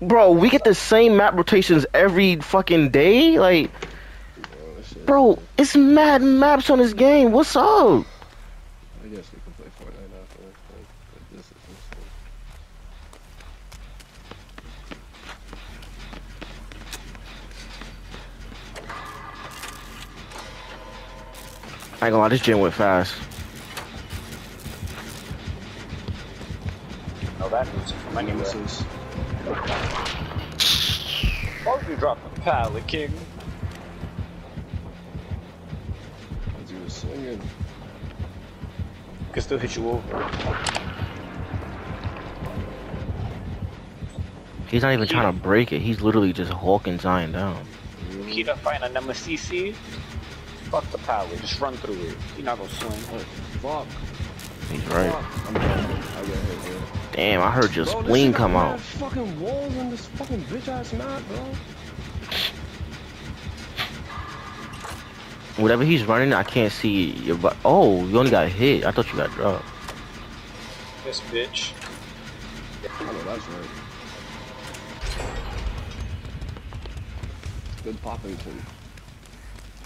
Bro, we get the same map rotations every fucking day? Like, Bro, bro, it's mad maps on this game. What's up? I guess we can play Fortnite after. Like, like this is this. I ain't gonna lie, this gym went fast. Oh, that means from anywhere. This is Why would you drop the pallet, King? as you were swinging. Can still hit you over. He's not even trying to break it. He's literally just hawking Zion down. Keep up fighting a number CC. Fuck the pallet, just run through it. You're not gonna swing. Fuck. He's right. Fuck. I'm done. I got hit, bro. Damn, I heard your Bro, spleen come out. Fucking walls in this fucking bitch ass map, bro. Whatever he's running, I can't see your butt. Oh, you only got hit. I thought you got dropped. This bitch. I know that's right. Good Poppington.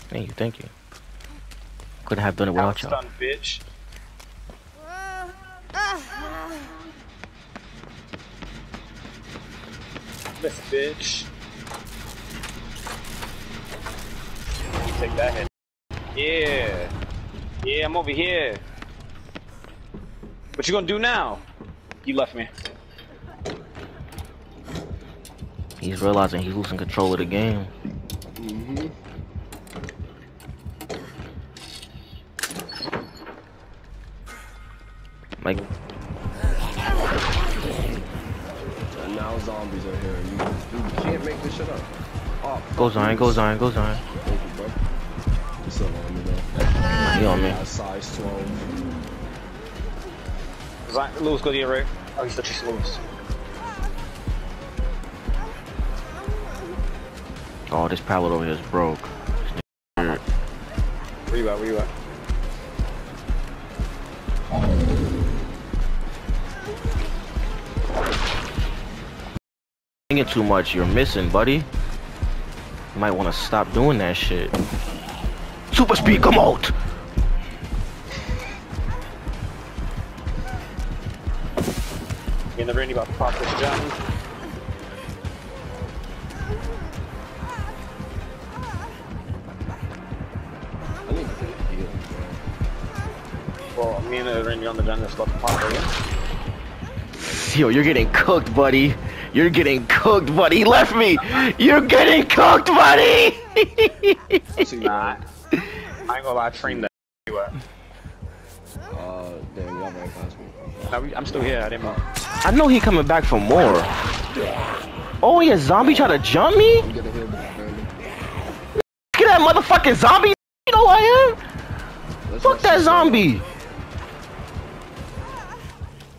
Thank you, thank you. Couldn't have done it without y'all. Stun, bitch. This bitch. Take that hit. Yeah. Yeah, I'm over here. What you gonna do now? You left me. He's realizing he's losing control of the game. Mm-hmm. Like, zombies are here. You, you can't make this shit up. Oh, go Zion, go Zion, go Zion. Thank you, bro. You're still on me though. He on me. Size 12. Zion, Lewis, go to your right. Oh, he's such a Lewis. Oh, this pallet over here is broke. Where you at? Where you at? Thinking too much, you're missing, buddy. You might want to stop doing that shit. Super speed, come out! You never any about to pop this gen. I need to get a heal, bro. Well, me and the Randy on the gun just about to pop again. Yo, you're getting cooked, buddy. You're getting cooked, buddy. He left me. You're getting cooked, buddy. See, Nah. I ain't gonna lie, I trained that. Where you at? Uh, damn, y'all ran past me. Nah, we- I'm still here, I didn't know. I know he coming back for more. Oh, yeah, zombie try to jump me? I'm getting healed, Brandon. Look at that motherfucking zombie. You know who I am? Let's Fuck that zombie.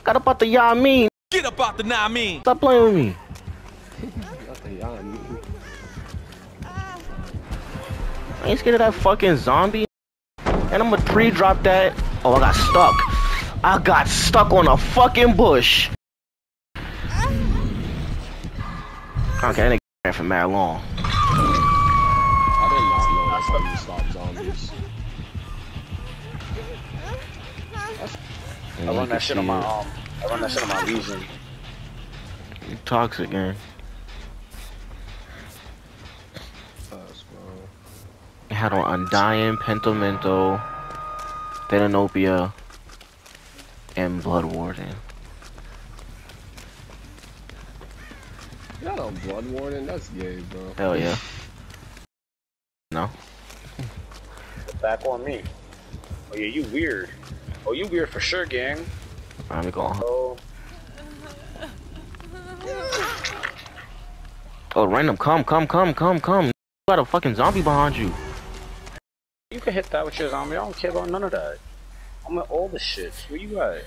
Got up out the ya mean. Get up out the nah mean. Stop playing with me. shit. Got the yawn. I ain't scared of that fucking zombie. And I'm gonna pre-drop that. Oh, I got stuck. I got stuck on a fucking bush. Okay, that nigga ran for mad long. I did not know that's how you stop zombies. I run that shit on my um. I run that shit on my Legion. You toxic, man. Us. I had on Undying, Pentimento, Thanopia, and Blood Warden. You got a blood warning? That's gay, bro. Hell yeah. No? Back on me. Oh yeah, you weird. Oh, you weird for sure, gang. Let me go. Oh, Oh, random, come, come, come, come, come. You got a fucking zombie behind you. you can hit that with your zombie. I don't care about none of that. I'm at all the shit. Where you at?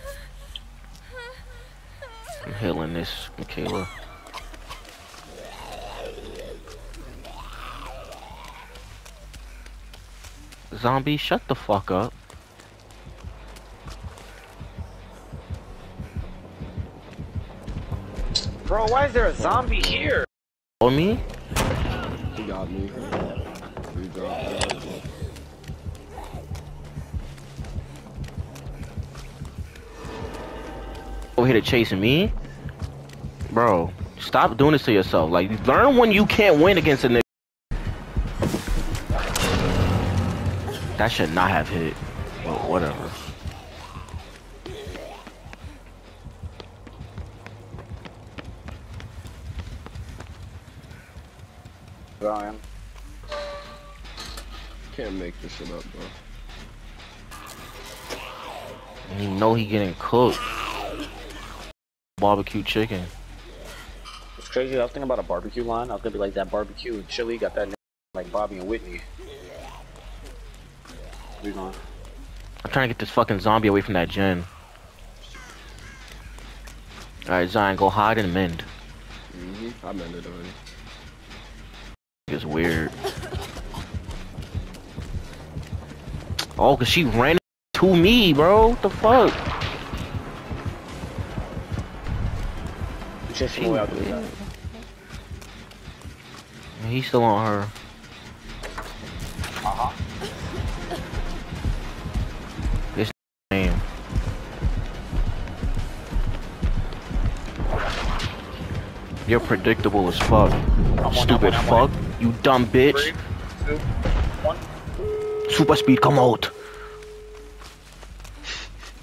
I'm healing this, Michaela. Zombie, shut the fuck up. Bro, why is there a zombie here? On me? He got me. We dropped it. Over here to chasing me? Bro, stop doing this to yourself. Like, learn when you can't win against a nigga. That should not have hit. But whatever. Ryan. Can't make this shit up, bro. And you know he getting cooked. Barbecue chicken. It's crazy. I was thinking about a barbecue line. I was gonna be like that barbecue and chili got that name like Bobby and Whitney. We going. I'm trying to get this fucking zombie away from that gen. Alright, Zion, go hide and mend. Mm-hmm. I meant it already. It's weird. Oh, cause she ran to me, bro. What the fuck? Just chasing away out the. He's still on her. Uh-huh. This You're predictable as fuck. I'm Stupid I'm on, fuck. You dumb bitch. Three, two, one. Super speed, come out.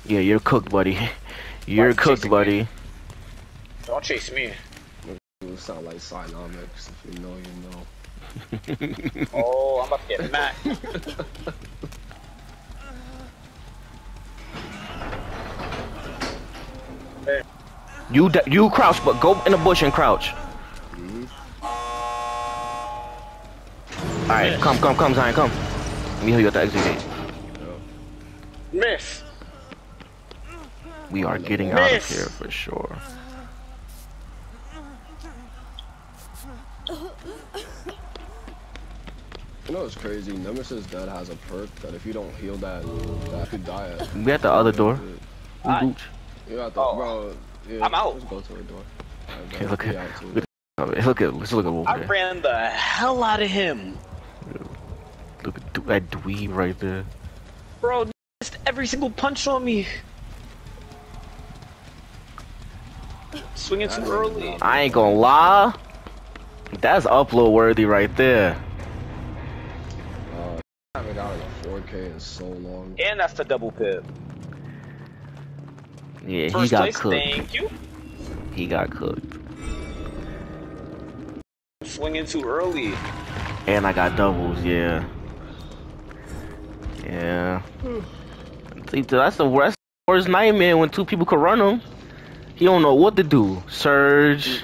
Yeah, you're cooked, buddy. You're you cooked, chasing buddy. Don't chase me. It sound like Synomics. If you know, you know. Oh, I'm about to get mad. You you crouch, but go in the bush and crouch. All right, come, come, come, Zion, come. Let me heal you at the exit gate. Miss. We are getting out of here for sure. You know what's crazy? Nemesis Dead has a perk that if you don't heal that, that could die at. We at the other door. Alright. Gooch. You have to, Oh. bro. Yeah, I'm out. Let's go to the door. Alright, Okay, look at out look, at- look at let's look at over I there. ran the hell out of him. Look at dw- that dweeb right there. Bro, missed every single punch on me. Swinging too early. I ain't gonna lie. That's upload worthy right there. Uh, I haven't gotten a 4K in so long. And that's the double pip. Yeah, he got place, cooked. thank you. He got cooked. Swinging too early. And I got doubles, yeah. Yeah. See, that's the worst, worst nightmare when two people can run him. He don't know what to do. Surge,